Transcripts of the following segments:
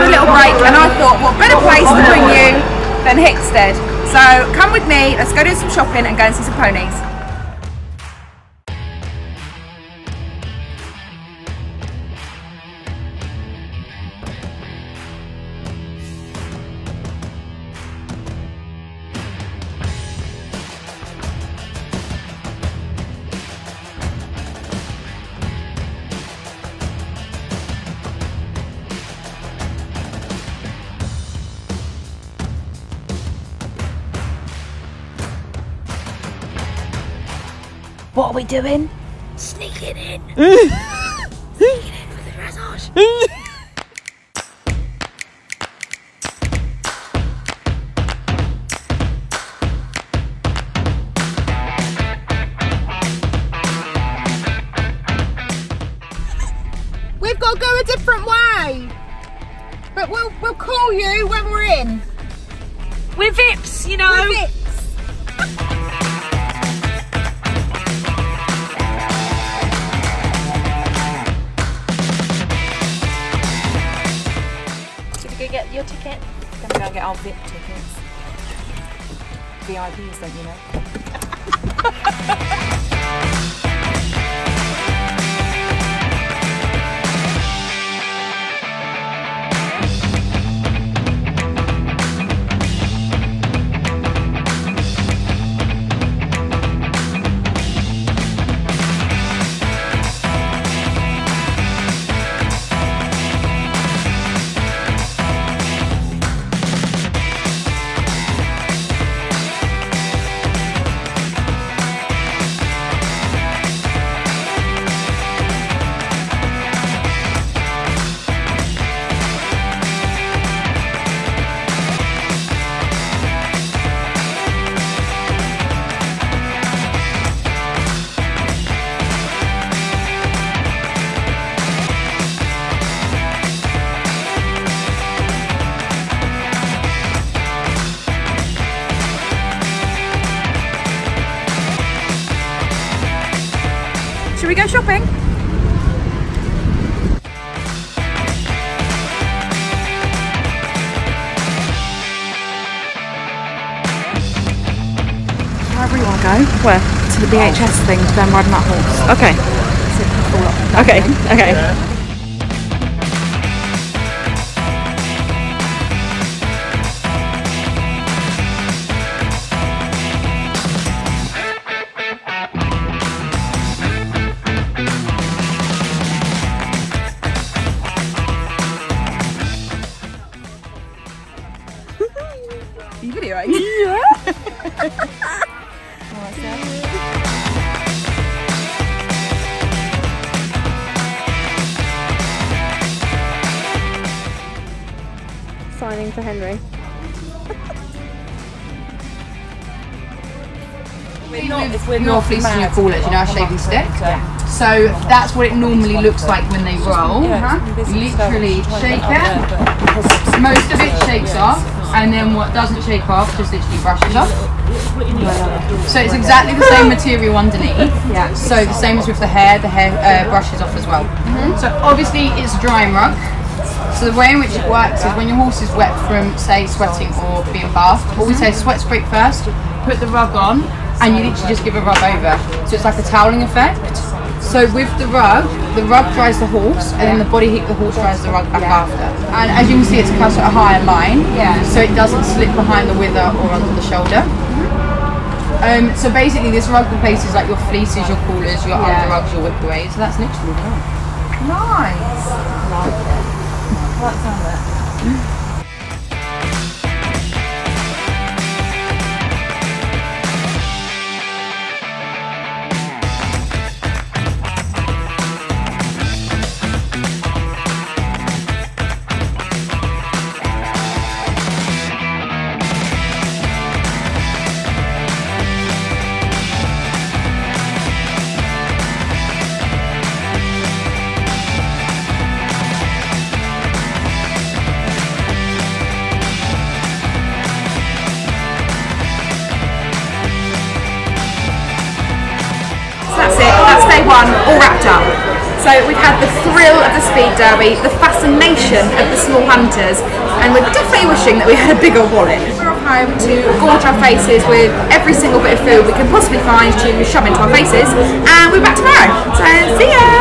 a little break, and I thought, what better place to bring you than Hickstead? So come with me, let's go do some shopping and go and see some ponies. What are we doing? Sneaking in. Sneaking in for the dressage. We've got to go a different way, but we'll we'll call you when we're in. We're Vips, you know. With it. Did you go get your ticket? Gonna go get our VIP tickets. VIPs, don't you know? Where? To the BHS thing to go and ride on that horse. Okay. Okay, okay. For Henry. with your fleece and your call it, you know, a shaving stick. So that's what it normally looks like when they roll. You literally shake it. Most of it shakes off, and then what doesn't shake off just literally brushes off. So it's exactly the same material underneath. Yeah. So the same as with the hair, the hair uh, brushes off as well. So obviously it's a drying rug. So the way in which it works is when your horse is wet from, say, sweating or being bathed, what we say is sweat scrape first, put the rug on, and you literally just give a rub over. So it's like a toweling effect. So with the rug, the rug dries the horse, and then the body heat of the horse dries the rug back after. And as you can see, it's cut at a higher line, yeah. so it doesn't slip behind the wither or under the shoulder. Um, so basically, this rug replaces like your fleeces, your coolers, your under rugs, your whip away. So that's literally the rug. Nice. So we've had the thrill of the speed derby, the fascination of the small hunters, and we're definitely wishing that we had a bigger wallet. We're off home to gorge our faces with every single bit of food we can possibly find to shove into our faces, and we're back tomorrow. So see ya!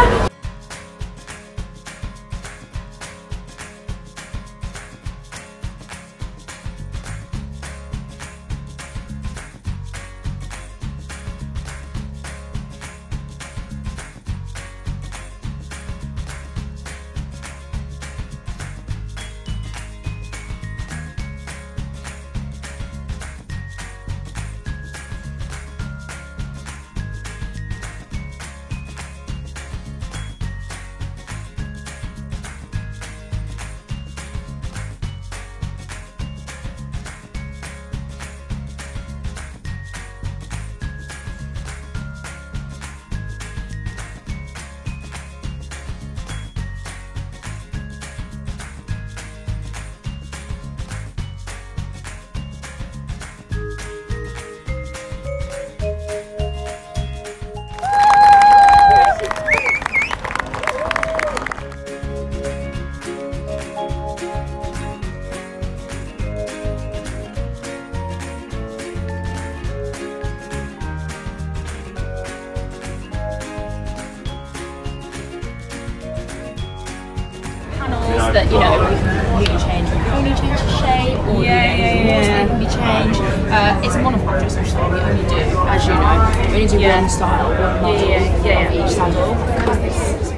That you know you can change. You can only change the shape, or yeah, you know, yeah, yeah. can be changed. Uh, it's a monofactor, so we only do, as you know, we only do one style, one model yeah, yeah, yeah, each saddle.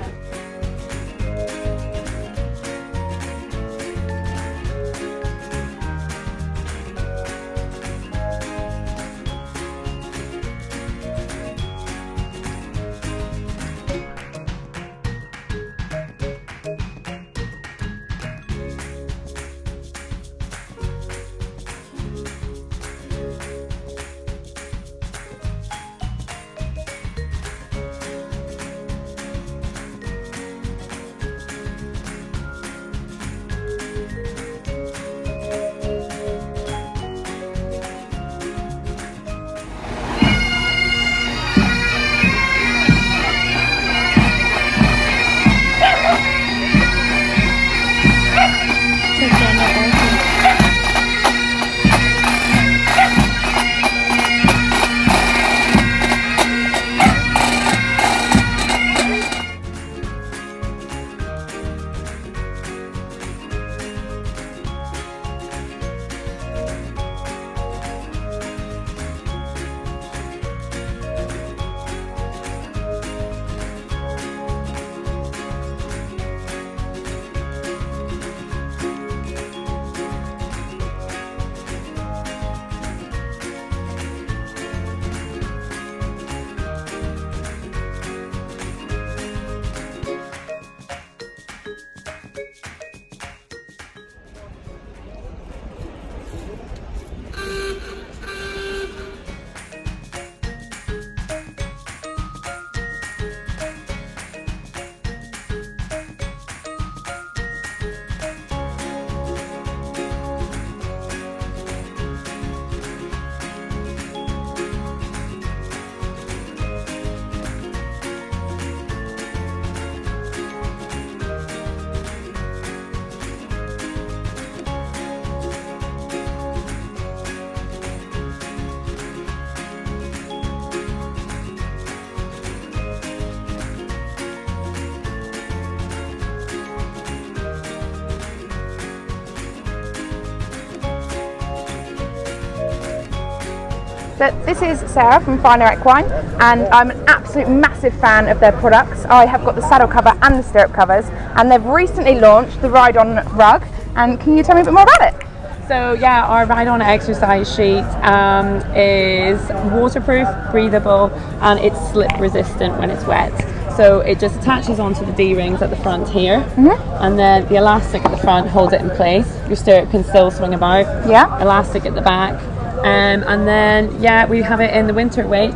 Because this is Sarah from Finer Equine, and I'm an absolute massive fan of their products. I have got the saddle cover and the stirrup covers, and they've recently launched the Ride On rug. And can you tell me a bit more about it? So yeah, our ride on exercise sheet um, is waterproof, breathable, and it's slip resistant when it's wet. So it just attaches onto the D-rings at the front here, and then the elastic at the front holds it in place. Your stirrup can still swing about. Yeah. Elastic at the back, um, and then yeah, we have it in the winter weight,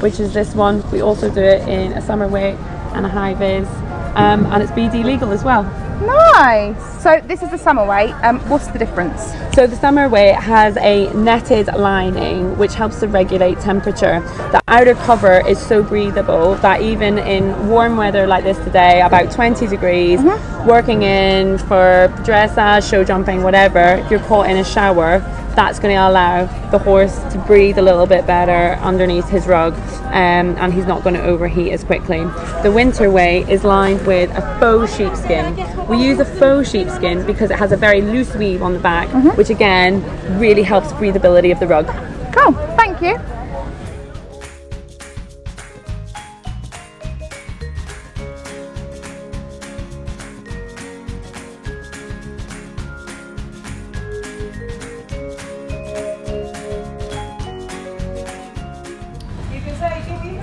which is this one. We also do it in a summer weight and a high vis, um, and it's BD legal as well. Nice. So this is the summer weight. Um, what's the difference? So the summer weight has a netted lining which helps to regulate temperature. The outer cover is so breathable that even in warm weather like this today, about 20 degrees, working in for dressage, show jumping, whatever, if you're caught in a shower, that's going to allow the horse to breathe a little bit better underneath his rug um, and he's not going to overheat as quickly. The winter weight is lined with a faux sheepskin. We use a faux sheepskin because it has a very loose weave on the back, which again really helps breathability of the rug. Cool. Thank you.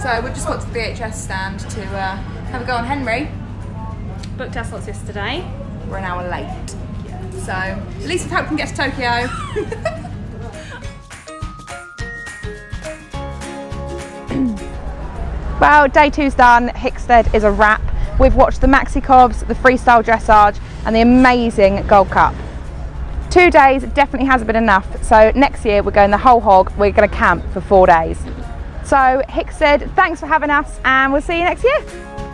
So we've just got to the BHS stand to uh, have a go on Henry. Booked our slots yesterday. We're an hour late. So at least we've helped him get to Tokyo. well, day two's done. Hickstead is a wrap. We've watched the Maxi Cobs, the freestyle dressage, and the amazing Gold Cup. Two days definitely hasn't been enough. So next year we're going the whole hog. We're going to camp for four days. So Hickstead, thanks for having us, and we'll see you next year.